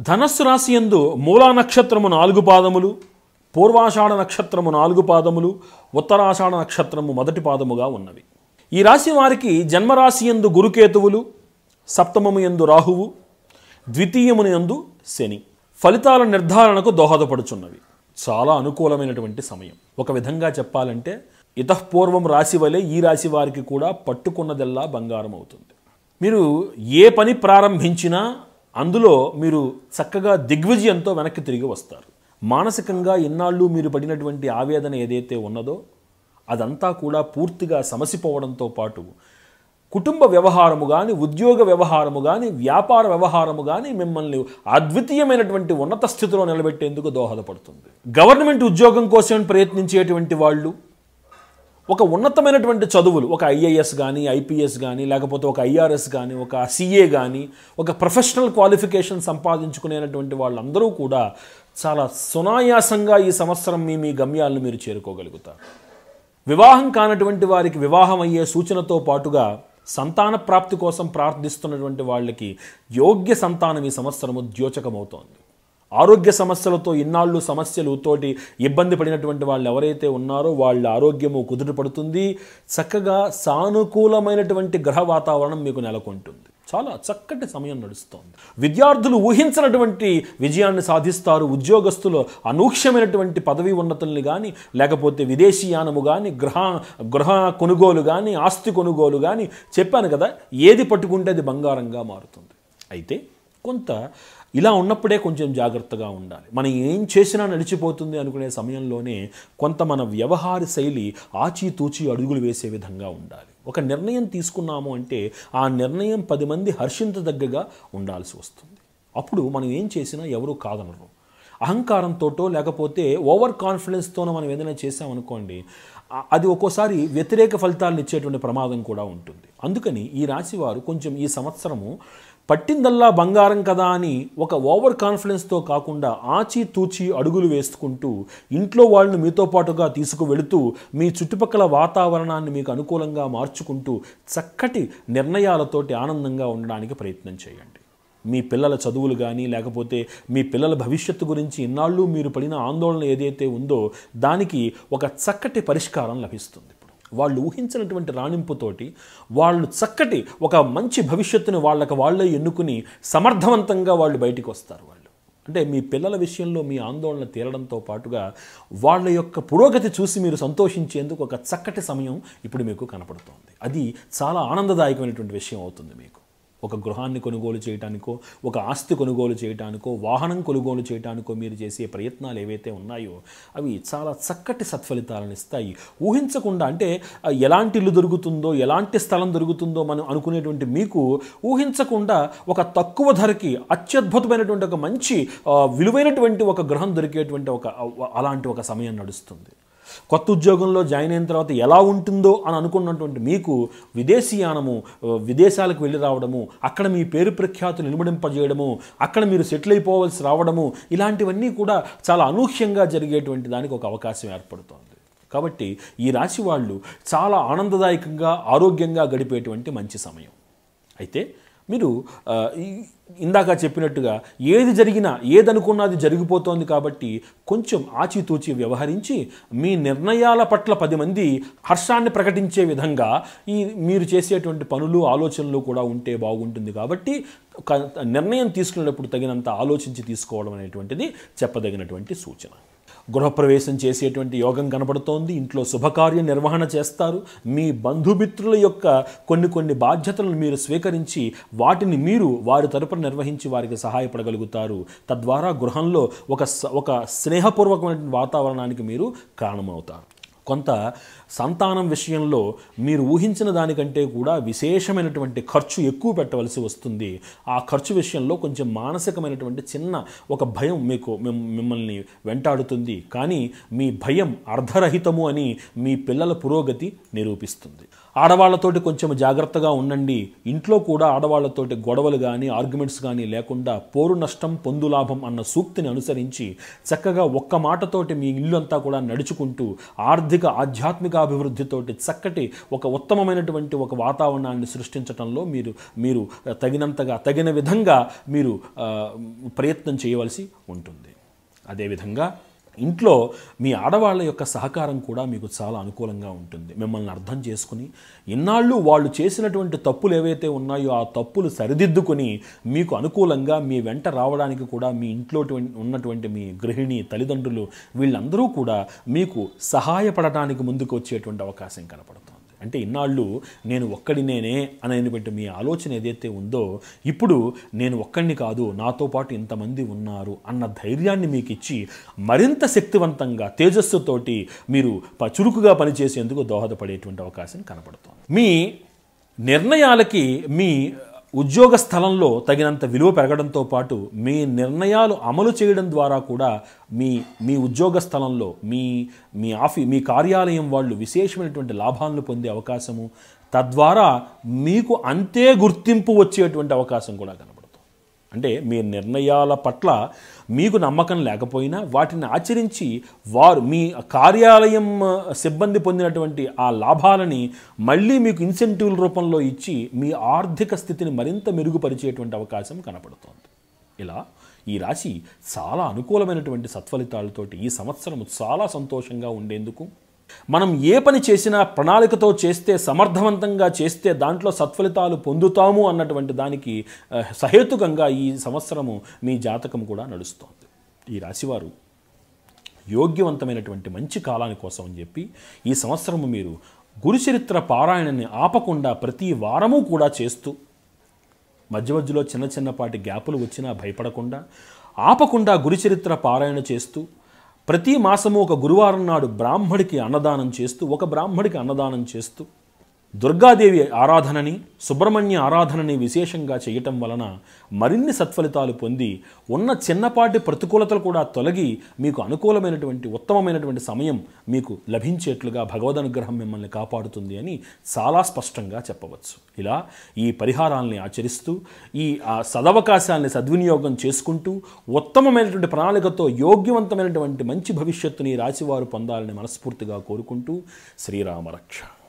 ధనస్సు రాశి యందు మూలా నక్షత్రము నాలుగు పాదములు పూర్వాషాఢ నక్షత్రము నాలుగు పాదములు ఉత్తరాషాఢ నక్షత్రము మొదటి పాదముగా ఉన్నవి. ఈ రాశి వారికి జన్మరాశి యందు గురుకేతువులు సప్తమము యందు రాహువు ద్వితీయమును యందు శని. ఫలితాల నిర్ధారణకు దోహదపడుచున్నవి. చాలా అనుకూలమైనటువంటి సమయం. ఒక విధంగా చెప్పాలంటే ఇతఃపూర్వం రాశి వలె ఈ రాశి వారికి కూడా పట్టుకున్నదెల్లా బంగారం అవుతుంది మీరు ఏ పని ప్రారంభించినా అందులో మీరు చక్కగా దిగ్విజయంతో వెనక్కి తిరిగి వస్తారు. మానసికంగా ఇన్నాళ్ళు మీరు పడినటువంటి ఆవేదన ఏదైతే ఉన్నదో అదంతా కూడా పూర్తిగా సమసిపోవడంతో పాటు కుటుంబ వ్యవహారము కానీ ఉద్యోగ వ్యవహారము కానీ వ్యాపార వ్యవహారము కానీ మిమ్మల్ని అద్వితీయమైనటువంటి ఉన్నత స్థితిలో నిలబెట్టేందుకు దోహదపడుతుంది. గవర్నమెంట్ ఉద్యోగం కోసం ప్రయత్నించేటువంటి వాళ్ళు ఒక ఉన్నతమైనటువంటి చదువులు ఒక ఐఏఎస్ కానీ ఐపీఎస్ కానీ లేకపోతే ఒక ఐఆర్ఎస్ కానీ ఒక సిఏ కానీ ఒక ప్రొఫెషనల్ క్వాలిఫికేషన్ సంపాదించుకునేటువంటి వాళ్ళందరూ కూడా చాలా సునాయాసంగా ఈ సంవత్సరం మీ మీ గమ్యాలను మీరు చేరుకోగలుగుతారు. వివాహం కానటువంటి వారికి వివాహం అయ్యే సూచనతో పాటుగా సంతాన ప్రాప్తి కోసం ప్రార్థిస్తున్నటువంటి వాళ్ళకి యోగ్య సంతానం ఈ సంవత్సరము ద్యోచకమవుతోంది. ఆరోగ్య సమస్యలతో ఇన్నాళ్ళు సమస్యలు తోటి ఇబ్బంది పడినటువంటి వాళ్ళు ఎవరైతే ఉన్నారో వాళ్ళ ఆరోగ్యము కుదుట పడుతుంది. చక్కగా సానుకూలమైనటువంటి గ్రహ వాతావరణం మీకు నెలకొంటుంది. చాలా చక్కటి సమయం నడుస్తోంది. విద్యార్థులు ఊహించినటువంటి విజయాన్ని సాధిస్తారు. ఉద్యోగస్తులు అనూహ్యమైనటువంటి పదవి ఉన్నతుల్ని కానీ లేకపోతే విదేశీయానము కానీ గృహ గృహ కొనుగోలు కానీ ఆస్తి కొనుగోలు కానీ చెప్పాను కదా ఏది పట్టుకుంటే అది బంగారంగా మారుతుంది. అయితే కొంత ఇలా ఉన్నప్పుడే కొంచెం జాగ్రత్తగా ఉండాలి. మనం ఏం చేసినా నడిచిపోతుంది అనుకునే సమయంలోనే కొంత మన వ్యవహార శైలి ఆచితూచి అడుగులు వేసే విధంగా ఉండాలి. ఒక నిర్ణయం తీసుకున్నాము అంటే ఆ నిర్ణయం పది మంది హర్షించదగ్గగా ఉండాల్సి వస్తుంది. అప్పుడు మనం ఏం చేసినా ఎవరు కాదనరు. అహంకారంతోటో లేకపోతే ఓవర్ కాన్ఫిడెన్స్తోనో మనం ఏదైనా చేసామనుకోండి అది ఒక్కోసారి వ్యతిరేక ఫలితాలను ఇచ్చేటువంటి ప్రమాదం కూడా ఉంటుంది. అందుకని ఈ రాశివారు కొంచెం ఈ సంవత్సరము పట్టిందల్లా బంగారం కదా అని ఒక ఓవర్ కాన్ఫిడెన్స్తో కాకుండా ఆచితూచి అడుగులు వేసుకుంటూ ఇంట్లో వాళ్ళని మీతో పాటుగా తీసుకువెళుతూ మీ చుట్టుపక్కల వాతావరణాన్ని మీకు అనుకూలంగా మార్చుకుంటూ చక్కటి నిర్ణయాలతోటి ఆనందంగా ఉండడానికి ప్రయత్నం చేయండి. మీ పిల్లల చదువులు కానీ లేకపోతే మీ పిల్లల భవిష్యత్తు గురించి ఇన్నాళ్ళు మీరు పడిన ఆందోళన ఏదైతే ఉందో దానికి ఒక చక్కటి పరిష్కారం లభిస్తుంది. వాళ్ళు ఊహించినటువంటి రాణింపుతోటి వాళ్ళు చక్కటి ఒక మంచి భవిష్యత్తును వాళ్ళకి వాళ్ళే ఎన్నుకుని సమర్థవంతంగా వాళ్ళు బయటికి వస్తారు వాళ్ళు. అంటే మీ పిల్లల విషయంలో మీ ఆందోళన తీరడంతో పాటుగా వాళ్ళ యొక్క పురోగతి చూసి మీరు సంతోషించేందుకు ఒక చక్కటి సమయం ఇప్పుడు మీకు కనపడుతోంది. అది చాలా ఆనందదాయకమైనటువంటి విషయం అవుతుంది మీకు. ఒక గృహాన్ని కొనుగోలు చేయటానికో ఒక ఆస్తి కొనుగోలు చేయటానికో వాహనం కొనుగోలు చేయటానికో మీరు చేసే ప్రయత్నాలు ఏవైతే ఉన్నాయో అవి చాలా చక్కటి సత్ఫలితాలను ఇస్తాయి. ఊహించకుండా అంటే ఎలాంటి ఇల్లు దొరుకుతుందో ఎలాంటి స్థలం దొరుకుతుందో మనం అనుకునేటువంటి మీకు ఊహించకుండా ఒక తక్కువ ధరకి అత్యద్భుతమైనటువంటి ఒక మంచి విలువైనటువంటి ఒక గృహం దొరికేటువంటి ఒక అలాంటి ఒక సమయం నడుస్తుంది. కొత్త ఉద్యోగంలో జాయిన్ అయిన తర్వాత ఎలా ఉంటుందో అని అనుకున్నటువంటి మీకు విదేశీయానము విదేశాలకు వెళ్ళి రావడము అక్కడ మీ పేరు ప్రఖ్యాతులు నిలబడింపజేయడము అక్కడ మీరు సెటిల్ అయిపోవలసి రావడము ఇలాంటివన్నీ కూడా చాలా అనూహ్యంగా జరిగేటువంటి దానికి ఒక అవకాశం ఏర్పడుతోంది. కాబట్టి ఈ రాశి వాళ్ళు చాలా ఆనందదాయకంగా ఆరోగ్యంగా గడిపేటువంటి మంచి సమయం. అయితే మీరు ఇందాక చెప్పినట్టుగా ఏది జరిగినా ఏదనుకున్నది జరిగిపోతోంది కాబట్టి కొంచెం ఆచితూచి వ్యవహరించి మీ నిర్ణయాల పట్ల పది మంది హర్షాన్ని ప్రకటించే విధంగా ఈ మీరు చేసేటువంటి పనులు ఆలోచనలు కూడా ఉంటే బాగుంటుంది కాబట్టి నిర్ణయం తీసుకునేటప్పుడు తగినంత ఆలోచించి తీసుకోవడం అనేటువంటిది చెప్పదగినటువంటి సూచన. గృహప్రవేశం చేసేటువంటి యోగం కనబడుతోంది. ఇంట్లో శుభకార్య నిర్వహణ చేస్తారు. మీ బంధుమిత్రుల యొక్క కొన్ని కొన్ని బాధ్యతలను మీరు స్వీకరించి వాటిని మీరు వారి తరపున నిర్వహించి వారికి సహాయపడగలుగుతారు. తద్వారా గృహంలో ఒక స- ఒక స్నేహపూర్వకమైన వాతావరణానికి మీరు కారణమవుతారు. కొంత సంతానం విషయంలో మీరు ఊహించిన దానికంటే కూడా విశేషమైనటువంటి ఖర్చు ఎక్కువ పెట్టవలసి వస్తుంది. ఆ ఖర్చు విషయంలో కొంచెం మానసికమైనటువంటి చిన్న ఒక భయం మీకు మిమ్మల్ని వెంటాడుతుంది. కానీ మీ భయం అర్ధరహితము అని మీ పిల్లల పురోగతి నిరూపిస్తుంది. ఆడవాళ్ళతోటి కొంచెం జాగ్రత్తగా ఉండండి. ఇంట్లో కూడా ఆడవాళ్ళతోటి గొడవలు కానీ ఆర్గ్యుమెంట్స్ కానీ లేకుండా పోరు నష్టం పొందు లాభం అన్న సూక్తిని అనుసరించి చక్కగా ఒక్క మాటతోటి మీ ఇల్లు అంతా కూడా నడుచుకుంటూ ఆర్థిక ఆర్థిక ఆధ్యాత్మిక అభివృద్ధితోటి చక్కటి ఒక ఉత్తమమైనటువంటి ఒక వాతావరణాన్ని సృష్టించడంలో మీరు మీరు తగినంతగా తగిన విధంగా మీరు ఆ, ప్రయత్నం చేయవలసి ఉంటుంది. అదేవిధంగా ఇంట్లో మీ ఆడవాళ్ళ యొక్క సహకారం కూడా మీకు చాలా అనుకూలంగా ఉంటుంది. మిమ్మల్ని అర్థం చేసుకుని ఇన్నాళ్ళు వాళ్ళు చేసినటువంటి తప్పులు ఏవైతే ఉన్నాయో ఆ తప్పులు సరిదిద్దుకొని మీకు అనుకూలంగా మీ వెంట రావడానికి కూడా మీ ఇంట్లో ఉన్నటువంటి మీ గృహిణి తల్లిదండ్రులు వీళ్ళందరూ కూడా మీకు సహాయపడటానికి ముందుకు వచ్చేటువంటి అవకాశం కనపడుతుంది. అంటే ఇన్నాళ్ళు నేను ఒక్కడినేనే అనేటువంటి మీ ఆలోచన ఏదైతే ఉందో ఇప్పుడు నేను ఒక్కడిని కాదు నాతో పాటు ఇంతమంది ఉన్నారు అన్న ధైర్యాన్ని మీకు ఇచ్చి మరింత శక్తివంతంగా తేజస్సుతోటి మీరు ప- చురుకుగా పనిచేసేందుకు దోహదపడేటువంటి అవకాశం కనపడుతోంది. మీ నిర్ణయాలకి మీ ఉద్యోగ స్థలంలో తగినంత విలువ పెరగడంతో పాటు మీ నిర్ణయాలు అమలు చేయడం ద్వారా కూడా మీ మీ ఉద్యోగ స్థలంలో మీ మీ ఆఫీ మీ కార్యాలయం వాళ్ళు విశేషమైనటువంటి లాభాలను పొందే అవకాశము తద్వారా మీకు అంతే గుర్తింపు వచ్చేటువంటి అవకాశం కూడా కనబడుతుంది. అంటే మీ నిర్ణయాల పట్ల మీకు నమ్మకం లేకపోయినా వాటిని ఆచరించి వారు మీ కార్యాలయం సిబ్బంది పొందినటువంటి ఆ లాభాలని మళ్ళీ మీకు ఇన్సెంటివ్ల రూపంలో ఇచ్చి మీ ఆర్థిక స్థితిని మరింత మెరుగుపరిచేటువంటి అవకాశం కనపడుతోంది. ఇలా ఈ రాశి చాలా అనుకూలమైనటువంటి సత్ఫలితాలతోటి ఈ సంవత్సరం చాలా సంతోషంగా ఉండేందుకు మనం ఏ పని చేసినా ప్రణాళికతో చేస్తే సమర్థవంతంగా చేస్తే దాంట్లో సత్ఫలితాలు పొందుతాము అన్నటువంటి దానికి సహేతుకంగా ఈ సంవత్సరము మీ జాతకం కూడా నడుస్తోంది. ఈ రాశివారు యోగ్యవంతమైనటువంటి మంచి కాలాని కోసం అని చెప్పి ఈ సంవత్సరము మీరు గురుచరిత్ర పారాయణని ఆపకుండా ప్రతి వారము కూడా చేస్తూ మధ్య మధ్యలో చిన్న చిన్నపాటి గ్యాపులు వచ్చినా భయపడకుండా ఆపకుండా గురుచరిత్ర పారాయణ చేస్తూ ప్రతి మాసము ఒక గురువారం నాడు బ్రాహ్మడికి అన్నదానం చేస్తూ ఒక బ్రాహ్మడికి అన్నదానం చేస్తూ దుర్గాదేవి ఆరాధనని సుబ్రహ్మణ్య ఆరాధనని విశేషంగా చేయటం వలన మరిన్ని సత్ఫలితాలు పొంది ఉన్న చిన్నపాటి ప్రతికూలతలు కూడా తొలగి మీకు అనుకూలమైనటువంటి ఉత్తమమైనటువంటి సమయం మీకు లభించేట్లుగా భగవద్ అనుగ్రహం మిమ్మల్ని కాపాడుతుంది అని చాలా స్పష్టంగా చెప్పవచ్చు. ఇలా ఈ పరిహారాల్ని ఆచరిస్తూ ఈ ఆ సదవకాశాల్ని సద్వినియోగం చేసుకుంటూ ఉత్తమమైనటువంటి ప్రణాళికతో యోగ్యవంతమైనటువంటి మంచి భవిష్యత్తుని రాశివారు పొందాలని మనస్ఫూర్తిగా కోరుకుంటూ శ్రీరామరక్ష.